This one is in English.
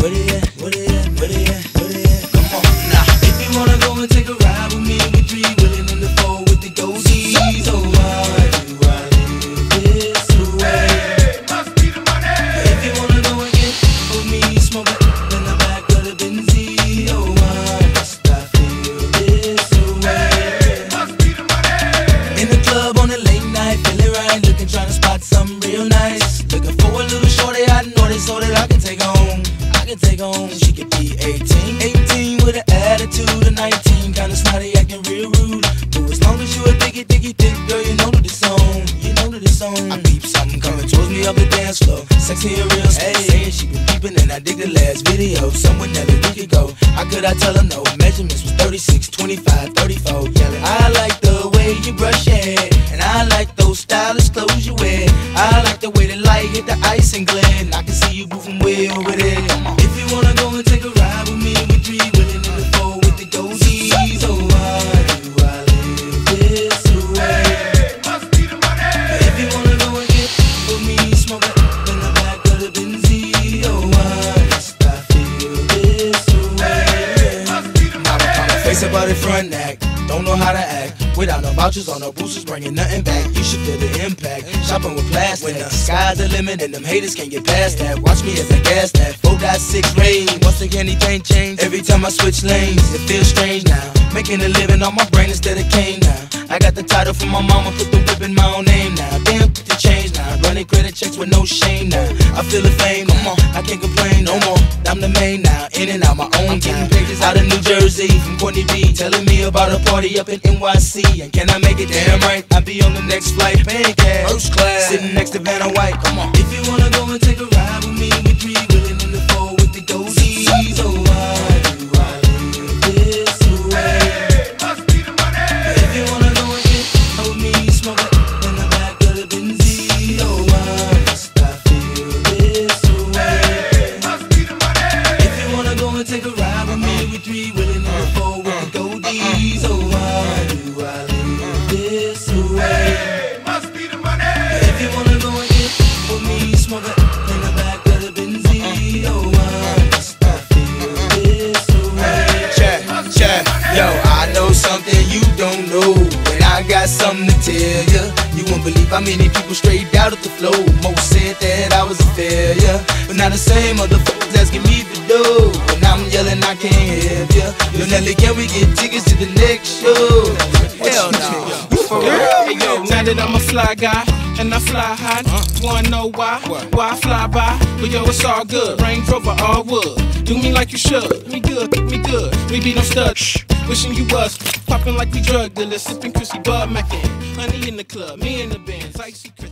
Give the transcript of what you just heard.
Where they? Come on. If you wanna go and take a ride with me, we three the four with the goldies. Oh, why do I live this way? If you wanna go and get with me, smoke in the back of the. Oh, why must I feel this? Must be the money In the club on a late night, feeling right, looking trying to spot Take home. She could be 18, 18 with an attitude of 19, kinda snotty, acting real rude. But as long as you a diggy diggy dick, girl, you know that it's on. You know that it's on. I peep something coming towards me up the dance floor, sexy and real. Hey, saying she been peeping and I dig the last video. Someone that we could go. How could I tell her no? Measurements was 36, 25, 34. Yelling, I like the way you brush your hair, and I like those stylish clothes you wear. I like the way the light hit the ice and glare. Front act, don't know how to act. Without no vouchers on no boosters, bringing nothing back. You should feel the impact. Shopping with plastic. When the sky's the limit and them haters can't get past that. Watch me as I gas that. 4.6 rain. Once again, anything change. Every time I switch lanes, it feels strange now. Making a living on my brain instead of cane now. I got the title from my mama, put the whip in my own name now. Damn, put the change now. Running credit checks with no shame now. I feel the fame, come on, I can't complain no more. I'm the main now, in and out my own time. Pages out of New Jersey from Courtney B, telling me about a party up in NYC. And can I make it damn right? I'll be on the next flight, paying cash, first class, sitting next to Vanna White. Come on, if you wanna yo, I know something you don't know, and I got something to tell ya. You won't believe how many people straight out of the flow. Most said that I was a failure, but now the same motherfuckers asking me for dough. When I'm yelling, I can't help ya. Yo, Nelly, can we get tickets to the next show? Hell no. For real? Hey, yo, now that I'm a fly guy and I fly high, uh. wanna know why? Why I fly by? But yo, it's all good. Range Rover, all wood. Do me like you should. Me good, me good. We be no stud. Wishing you was popping like we drug dealers, sipping Chrissy Bud Mackin. Honey in the club, me in the bands, icy Chris.